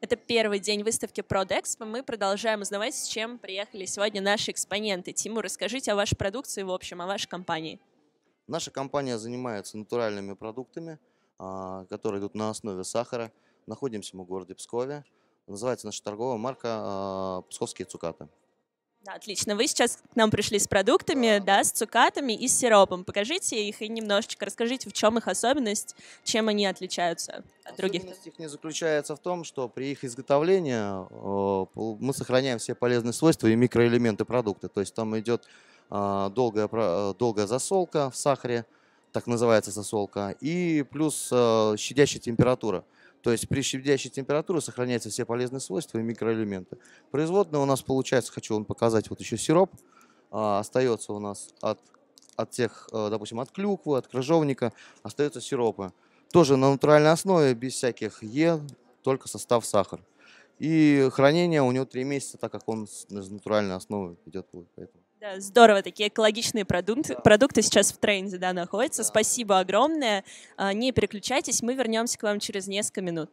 Это первый день выставки ProdExpo. Мы продолжаем узнавать, с чем приехали сегодня наши экспоненты. Тимур, расскажите о вашей продукции в общем, о вашей компании. Наша компания занимается натуральными продуктами, а, которые идут на основе сахара. Находимся мы в городе Пскове. Называется наша торговая марка а, «Псковские цукаты». Отлично. Вы сейчас к нам пришли с продуктами, да, с цукатами и с сиропом. Покажите их и немножечко расскажите, в чем их особенность, чем они отличаются от других. Особенность их не заключается в том, что при их изготовлении мы сохраняем все полезные свойства и микроэлементы продукта. То есть там идет а, долгая, долгая засолка в сахаре, так называется засолка, и плюс щадящая температура. То есть при щадящей температуре сохраняются все полезные свойства и микроэлементы. Производная у нас получается, хочу вам показать, вот еще сироп а, остается у нас от, от тех, а, допустим, от клюквы, от крыжовника, остаются сиропы. Тоже на натуральной основе, без всяких Е, только состав сахар. И хранение у него 3 месяца, так как он из натуральной основы идет. Поэтому. Да, здорово, такие экологичные продукты, да. продукты сейчас в тренде да, находятся. Да. Спасибо огромное. А, не переключайтесь, мы вернемся к вам через несколько минут.